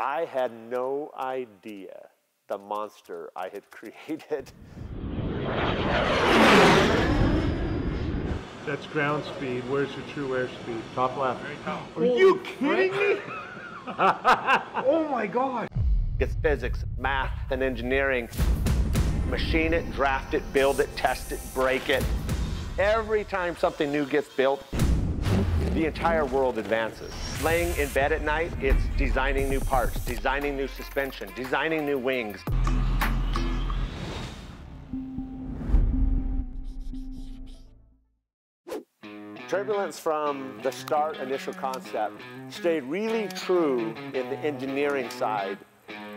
I had no idea the monster I had created. That's ground speed. Where's your true airspeed? Top left. Are you kidding me? oh my God. It's physics, math, and engineering. Machine it, draft it, build it, test it, break it. Every time something new gets built, the entire world advances. Laying in bed at night, it's designing new parts, designing new suspension, designing new wings. Turbulence from the start initial concept stayed really true in the engineering side,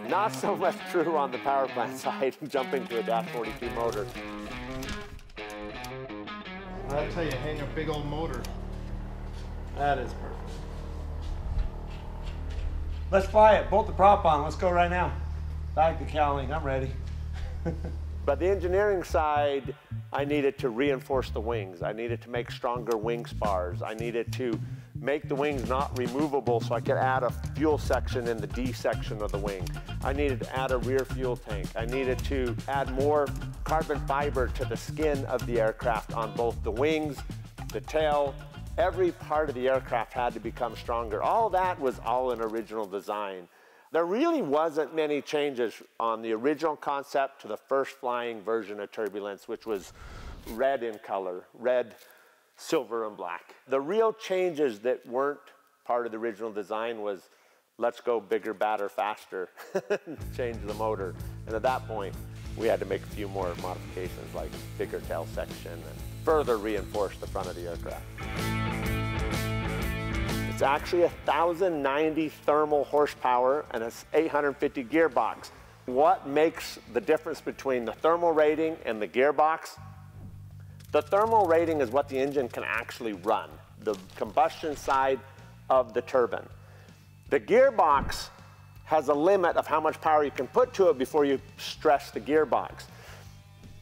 not so much true on the power plant side, jumping to a Dash 42 motor. That's tell you hang a big old motor. That is perfect. Let's fly it. Bolt the prop on. Let's go right now. Back to cowling. I'm ready. But the engineering side, I needed to reinforce the wings. I needed to make stronger wing spars. I needed to make the wings not removable so I could add a fuel section in the D section of the wing. I needed to add a rear fuel tank. I needed to add more carbon fiber to the skin of the aircraft on both the wings, the tail, every part of the aircraft had to become stronger. All that was all in original design. There really wasn't many changes on the original concept to the first flying version of Turbulence, which was red in color, red, silver, and black. The real changes that weren't part of the original design was let's go bigger, badder, faster, change the motor. And at that point, we had to make a few more modifications like bigger tail section and further reinforce the front of the aircraft. It's actually 1,090 thermal horsepower and an 850 gearbox. What makes the difference between the thermal rating and the gearbox? The thermal rating is what the engine can actually run, the combustion side of the turbine. The gearbox has a limit of how much power you can put to it before you stress the gearbox.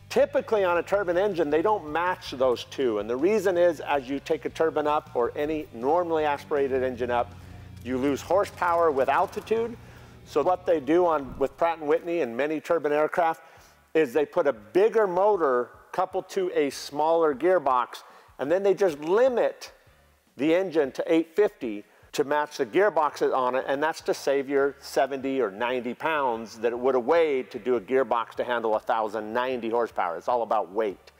Typically on a turbine engine, they don't match those two. And the reason is as you take a turbine up or any normally aspirated engine up, you lose horsepower with altitude. So what they do on with Pratt & Whitney and many turbine aircraft is they put a bigger motor coupled to a smaller gearbox, and then they just limit the engine to 850 to match the gearboxes on it, and that's to save your 70 or 90 pounds that it would have weighed to do a gearbox to handle 1,090 horsepower. It's all about weight.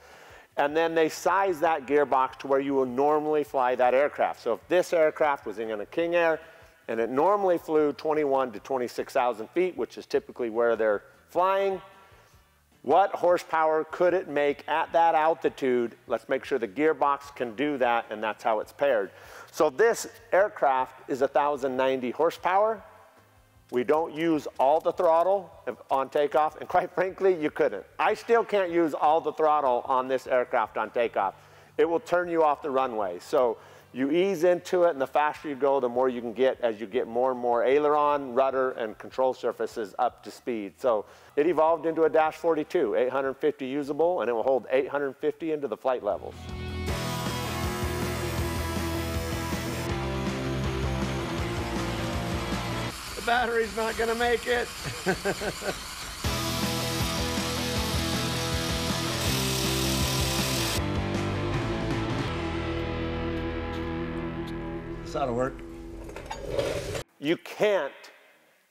And then they size that gearbox to where you will normally fly that aircraft. So if this aircraft was in a King Air and it normally flew 21 to 26,000 feet, which is typically where they're flying, what horsepower could it make at that altitude? Let's make sure the gearbox can do that, and that's how it's paired. So this aircraft is 1,090 horsepower. We don't use all the throttle on takeoff, and quite frankly, you couldn't. I still can't use all the throttle on this aircraft on takeoff. It will turn you off the runway. So you ease into it, and the faster you go, the more you can get as you get more and more aileron, rudder, and control surfaces up to speed. So it evolved into a Dash 42, 850 usable, and it will hold 850 into the flight levels. The battery's not gonna make it. This ought to work. You can't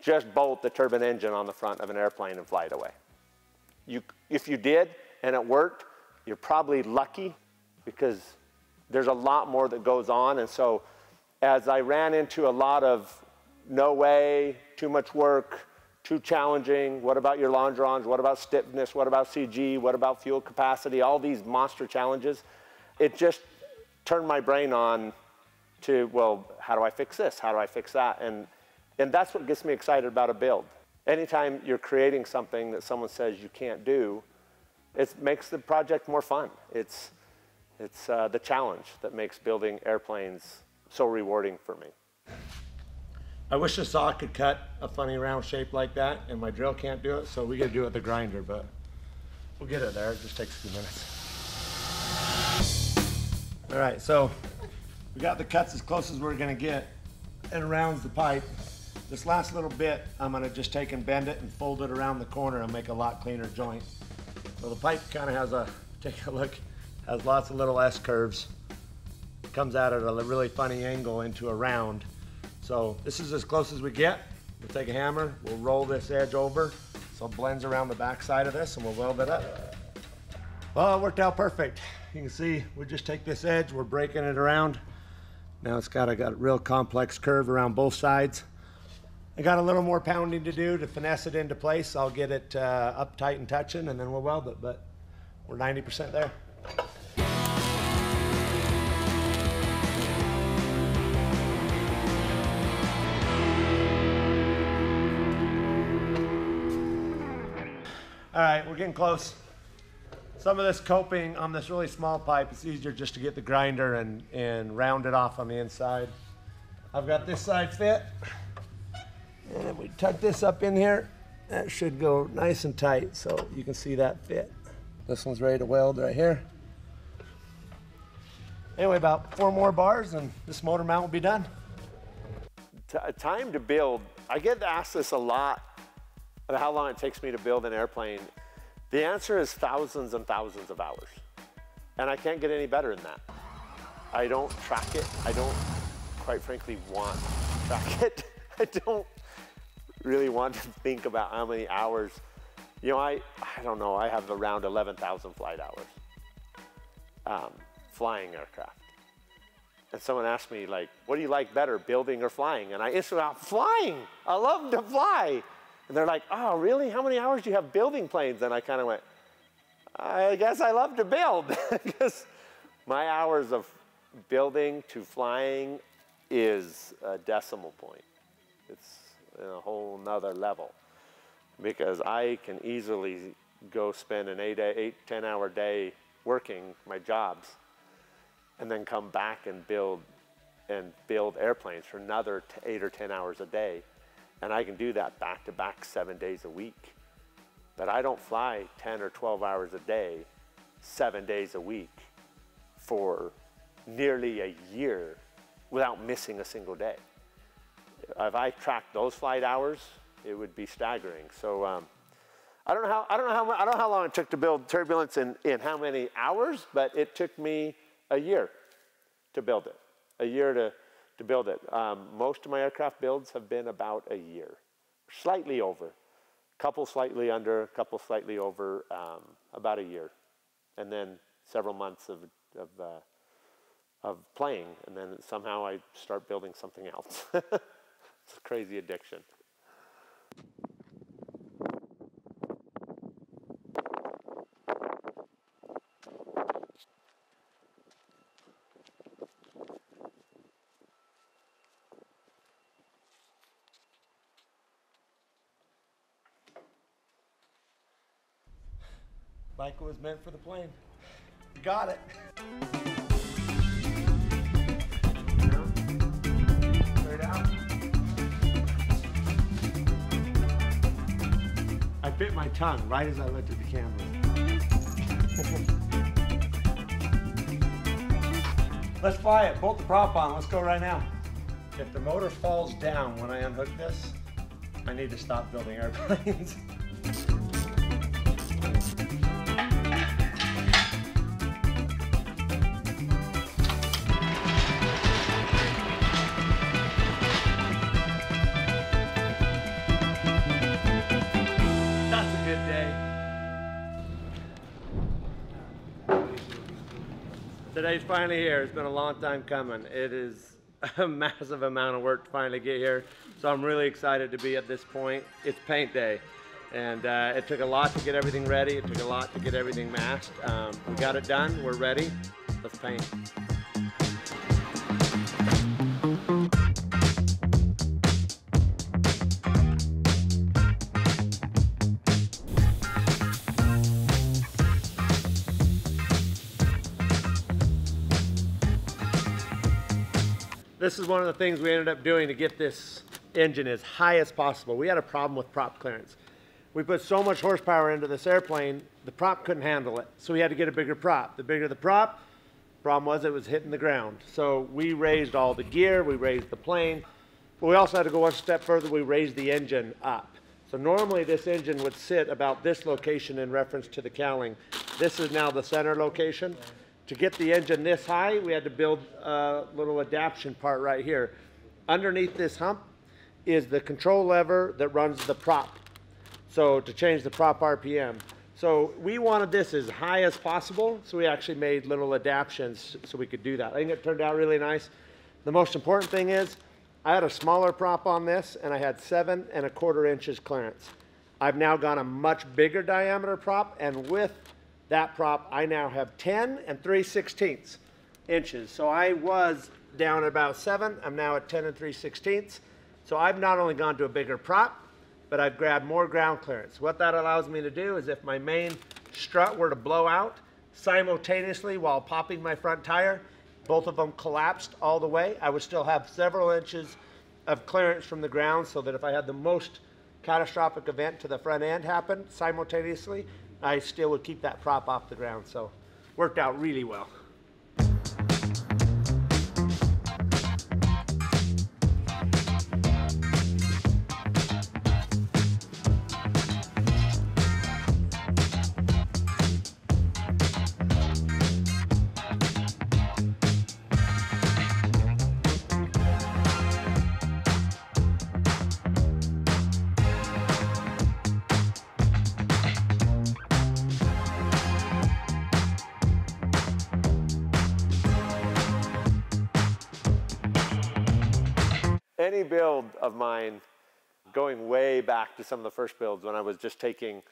just bolt the turbine engine on the front of an airplane and fly it away. You, if you did and it worked, you're probably lucky because there's a lot more that goes on. And so as I ran into a lot of no way, too much work, too challenging, what about your longerons, what about stiffness, what about CG, what about fuel capacity, all these monster challenges, it just turned my brain on to, well, how do I fix this? How do I fix that? And, and that's what gets me excited about a build. Anytime you're creating something that someone says you can't do, it makes the project more fun. It's, it's uh, the challenge that makes building airplanes so rewarding for me. I wish the saw could cut a funny round shape like that, and my drill can't do it, so we gotta do it with the grinder, but we'll get it there. It just takes a few minutes. All right, so we got the cuts as close as we're gonna get, and rounds the pipe. This last little bit, I'm gonna just take and bend it and fold it around the corner and make a lot cleaner joint. So the pipe kind of has a, take a look, has lots of little S curves. Comes out at a really funny angle into a round. So this is as close as we get. We'll take a hammer, we'll roll this edge over so it blends around the back side of this and we'll weld it up. Well, it worked out perfect. You can see we just take this edge, we're breaking it around. Now it's got a, got a real complex curve around both sides. I got a little more pounding to do to finesse it into place. I'll get it uh, up tight and touching and then we'll weld it, but we're 90% there. All right, we're getting close. Some of this coping on this really small pipe, it's easier just to get the grinder and, and round it off on the inside. I've got this side fit. And if we tuck this up in here. That should go nice and tight so you can see that fit. This one's ready to weld right here. Anyway, about four more bars and this motor mount will be done. T- time to build. I get asked this a lot how long it takes me to build an airplane. The answer is thousands and thousands of hours. And I can't get any better than that. I don't track it. I don't, quite frankly, want to track it. I don't really want to think about how many hours. You know, I, I don't know, I have around 11,000 flight hours um, flying aircraft. And someone asked me, like, what do you like better, building or flying? And I instantly flying. I love to fly. And they're like, oh, really? How many hours do you have building planes? And I kind of went, I guess I love to build. because my hours of building to flying is a decimal point. It's a whole nother level. Because I can easily go spend an eight, eight, 10 hour day working my jobs and then come back and build and build airplanes for another eight or 10 hours a day and I can do that back to back seven days a week. But I don't fly 10 or 12 hours a day, seven days a week for nearly a year without missing a single day. If I tracked those flight hours, it would be staggering. So um, I don't know how I don't know how I don't know how long it took to build turbulence in, in how many hours, but it took me a year to build it. A year to to build it. Um, most of my aircraft builds have been about a year, slightly over. Couple slightly under, a couple slightly over, um, about a year. And then several months of, of, uh, of playing, and then somehow I start building something else. it's a crazy addiction. Like it was meant for the plane. Got it. I bit my tongue right as I looked at the camera. Let's fly it. Bolt the prop on. Let's go right now. If the motor falls down when I unhook this, I need to stop building airplanes. Today's finally here. It's been a long time coming. It is a massive amount of work to finally get here. So I'm really excited to be at this point. It's paint day. And uh, it took a lot to get everything ready. It took a lot to get everything masked. Um, we got it done. We're ready. Let's paint. This is one of the things we ended up doing to get this engine as high as possible. We had a problem with prop clearance. We put so much horsepower into this airplane, the prop couldn't handle it. So we had to get a bigger prop. The bigger the prop, problem was it was hitting the ground. So we raised all the gear, we raised the plane, But we also had to go one step further. We raised the engine up. So normally this engine would sit about this location in reference to the cowling. This is now the center location. To get the engine this high, we had to build a little adaption part right here. Underneath this hump is the control lever that runs the prop. So to change the prop RPM. So we wanted this as high as possible, so we actually made little adaptations so we could do that. I think it turned out really nice. The most important thing is I had a smaller prop on this and I had seven and a quarter inches clearance. I've now got a much bigger diameter prop and with that prop I now have 10 and 3 sixteenths inches. So I was down at about seven, I'm now at 10 and 3 sixteenths. So I've not only gone to a bigger prop, but I've grabbed more ground clearance. What that allows me to do is if my main strut were to blow out simultaneously while popping my front tire, both of them collapsed all the way. I would still have several inches of clearance from the ground so that if I had the most catastrophic event to the front end happen simultaneously, I still would keep that prop off the ground. So worked out really well. Any build of mine, going way back to some of the first builds when I was just taking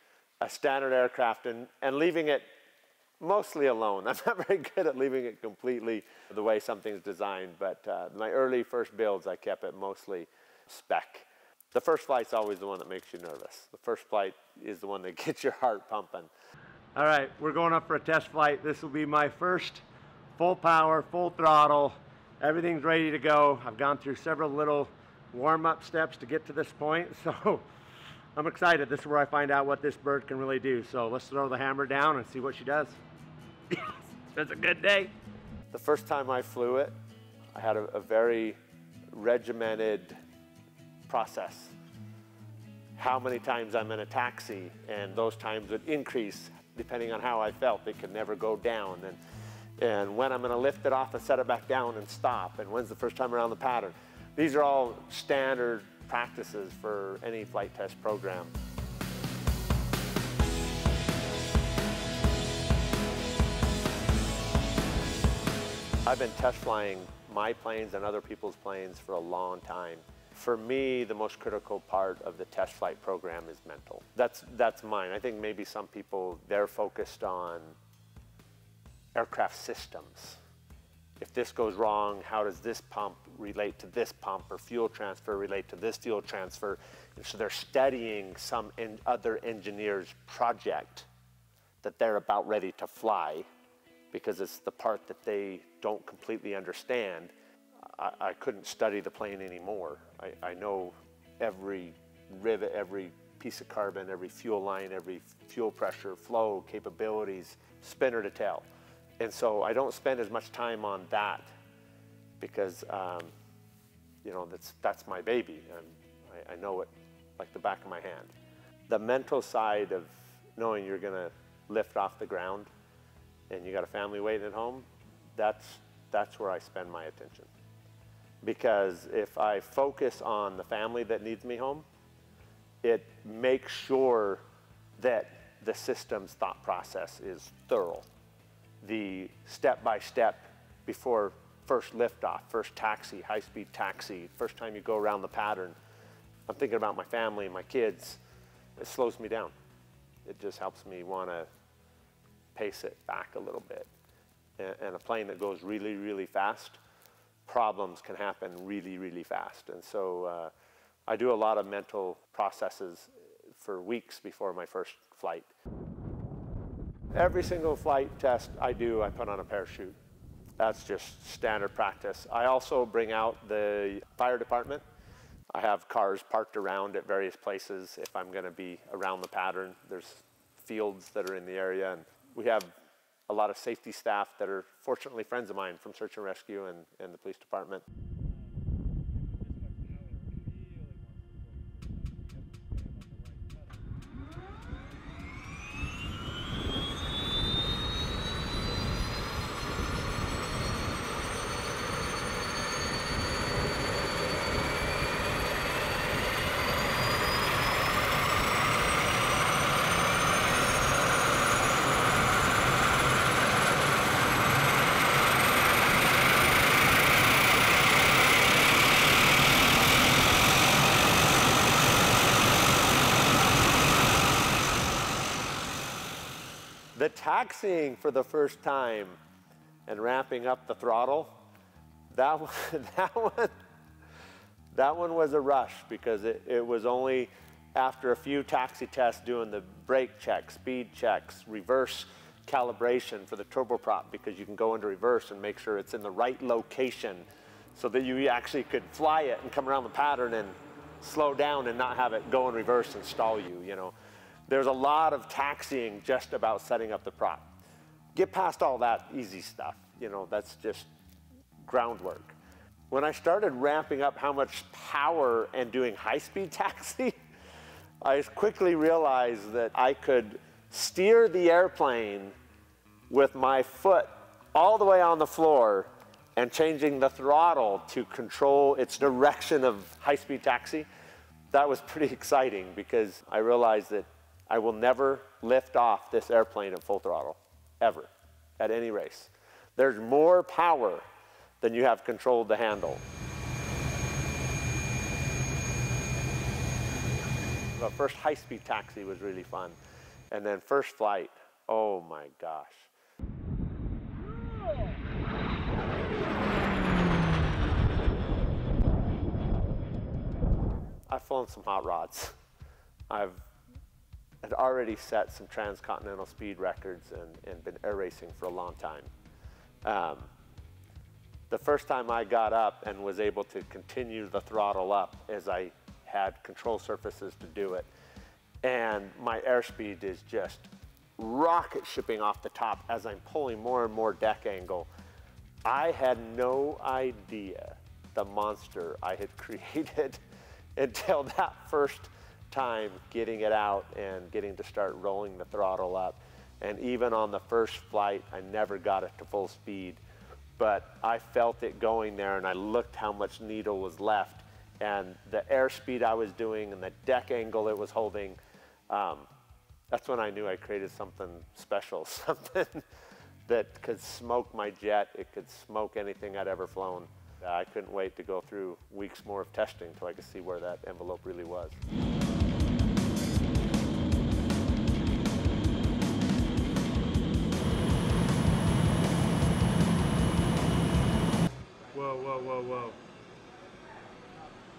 a standard aircraft and, and leaving it mostly alone. I'm not very good at leaving it completely the way something's designed, but uh, my early first builds, I kept it mostly spec. The first flight's always the one that makes you nervous. The first flight is the one that gets your heart pumping. All right, we're going up for a test flight. This will be my first full power, full throttle, Everything's ready to go. I've gone through several little warm-up steps to get to this point, so I'm excited. This is where I find out what this bird can really do. So let's throw the hammer down and see what she does. it's a good day. The first time I flew it, I had a, a very regimented process. How many times I'm in a taxi, and those times would increase depending on how I felt. They could never go down. And and when I'm going to lift it off and set it back down and stop, and when's the first time around the pattern. These are all standard practices for any flight test program. I've been test flying my planes and other people's planes for a long time. For me, the most critical part of the test flight program is mental. That's, that's mine. I think maybe some people, they're focused on aircraft systems. If this goes wrong, how does this pump relate to this pump or fuel transfer relate to this fuel transfer? And so they're studying some other engineer's project that they're about ready to fly because it's the part that they don't completely understand. I, I couldn't study the plane anymore. I, I know every rivet, every piece of carbon, every fuel line, every fuel pressure, flow, capabilities, spinner to tail. And so I don't spend as much time on that because, um, you know, that's, that's my baby and I, I know it like the back of my hand. The mental side of knowing you're gonna lift off the ground and you got a family waiting at home, that's, that's where I spend my attention. Because if I focus on the family that needs me home, it makes sure that the system's thought process is thorough the step-by-step before first liftoff, first taxi, high-speed taxi, first time you go around the pattern. I'm thinking about my family and my kids. It slows me down. It just helps me want to pace it back a little bit. And, a plane that goes really, really fast, problems can happen really, really fast. And so uh, I do a lot of mental processes for weeks before my first flight. Every single flight test I do, I put on a parachute. That's just standard practice. I also bring out the fire department. I have cars parked around at various places if I'm gonna be around the pattern. There's fields that are in the area and we have a lot of safety staff that are fortunately friends of mine from search and rescue and, and the police department. The taxiing for the first time and ramping up the throttle, that one, that one, that one was a rush because it, it was only after a few taxi tests doing the brake checks, speed checks, reverse calibration for the turboprop because you can go into reverse and make sure it's in the right location so that you actually could fly it and come around the pattern and slow down and not have it go in reverse and stall you, you know. There's a lot of taxiing just about setting up the prop. Get past all that easy stuff, you know, that's just groundwork. When I started ramping up how much power and doing high-speed taxi, I quickly realized that I could steer the airplane with my foot all the way on the floor and changing the throttle to control its direction of high-speed taxi. That was pretty exciting because I realized that I will never lift off this airplane at full throttle, ever, at any race. There's more power than you have controlled the handle. The first high-speed taxi was really fun. And then first flight, oh my gosh. I've flown some hot rods. I've had already set some transcontinental speed records and, and been air racing for a long time. Um, the first time I got up and was able to continue the throttle up as I had control surfaces to do it. And my airspeed is just rocket shipping off the top as I'm pulling more and more deck angle. I had no idea the monster I had created until that first time getting it out and getting to start rolling the throttle up. And even on the first flight, I never got it to full speed. But I felt it going there and I looked how much needle was left and the airspeed I was doing and the deck angle it was holding. Um, that's when I knew I created something special, something that could smoke my jet. It could smoke anything I'd ever flown. I couldn't wait to go through weeks more of testing until I could see where that envelope really was. Whoa, whoa, whoa, whoa.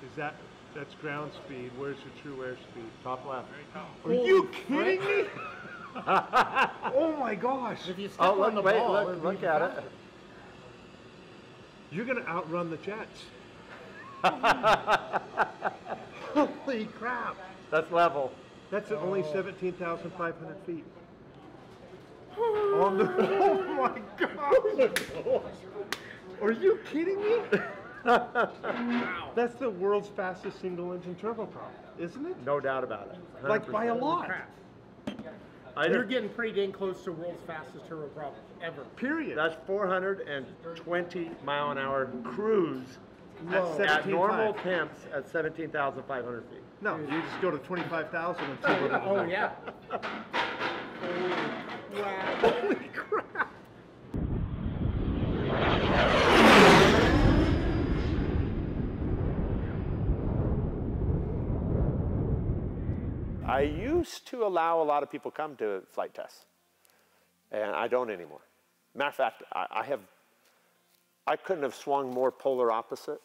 Is that, that's ground speed. Where's the true airspeed? Top left. Are you kidding me? oh my gosh. If you step Oh, on the look, wait, ball, look, look at fine. it. You're going to outrun the jets. Holy crap. That's level. That's at only 17,500 feet. On the, oh my god! Are you kidding me? wow. That's the world's fastest single engine turboprop, isn't it? No doubt about it. Like by a lot. You're getting pretty dang close to world's fastest turboprop ever. Period. That's 420 mile an hour cruise Whoa. at normal 17.5. temps at 17,500 feet. No, you just go to 25,000 and see what Oh yeah. Holy crap! I used to allow a lot of people come to flight tests, and I don't anymore. Matter of fact, I, I have, I couldn't have swung more polar opposite.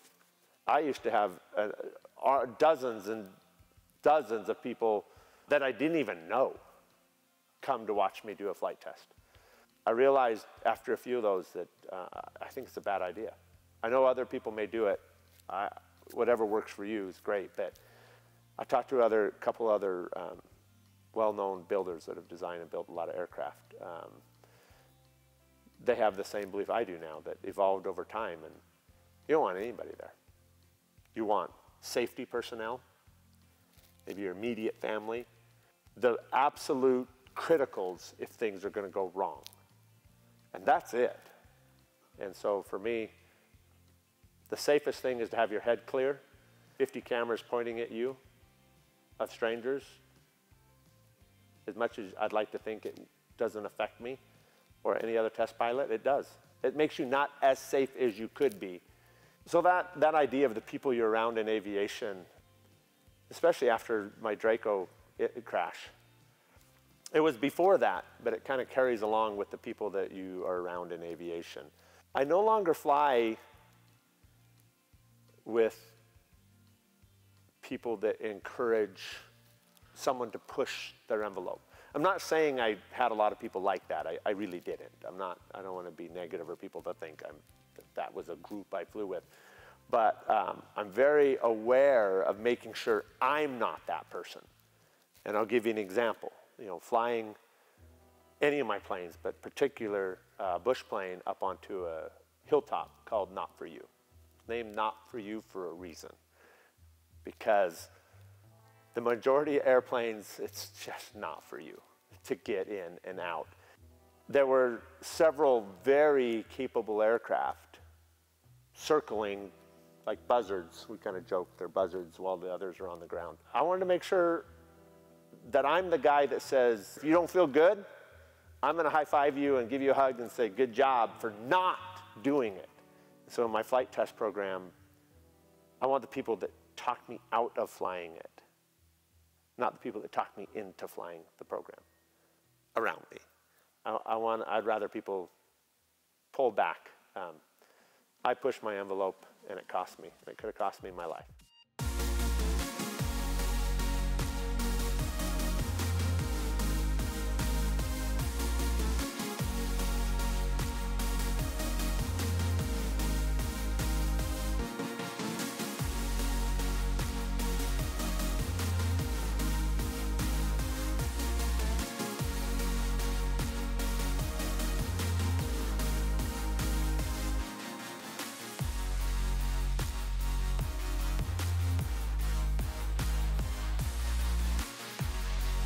I used to have uh, uh, dozens and dozens of people that I didn't even know come to watch me do a flight test. I realized after a few of those that uh, I think it's a bad idea. I know other people may do it. I, whatever works for you is great, but I talked to other couple other um, well-known builders that have designed and built a lot of aircraft. Um, they have the same belief I do now that evolved over time, and you don't want anybody there. You want safety personnel, maybe your immediate family, the absolute criticals if things are going to go wrong, and that's it. And so for me, the safest thing is to have your head clear, 50 cameras pointing at you of strangers. As much as I'd like to think it doesn't affect me or any other test pilot, it does. It makes you not as safe as you could be. So that, that idea of the people you're around in aviation, especially after my Draco i- crash, It was before that, but it kind of carries along with the people that you are around in aviation. I no longer fly with people that encourage someone to push their envelope. I'm not saying I had a lot of people like that. I, I really didn't. I'm not, I don't want to be negative or people to think I'm, that, that was a group I flew with. But um, I'm very aware of making sure I'm not that person. And I'll give you an example. You know, flying any of my planes, but particular uh, bush plane up onto a hilltop called Not For You. Named Not For You for a reason. Because the majority of airplanes, it's just not for you to get in and out. There were several very capable aircraft circling like buzzards. We kind of joke they're buzzards while the others are on the ground. I wanted to make sure that I'm the guy that says, if you don't feel good, I'm going to high five you and give you a hug and say, good job for not doing it. So in my flight test program, I want the people that talked me out of flying it not the people that talked me into flying the program around me. I, I want, I'd rather people pull back. Um, I pushed my envelope and it cost me. It could have cost me my life.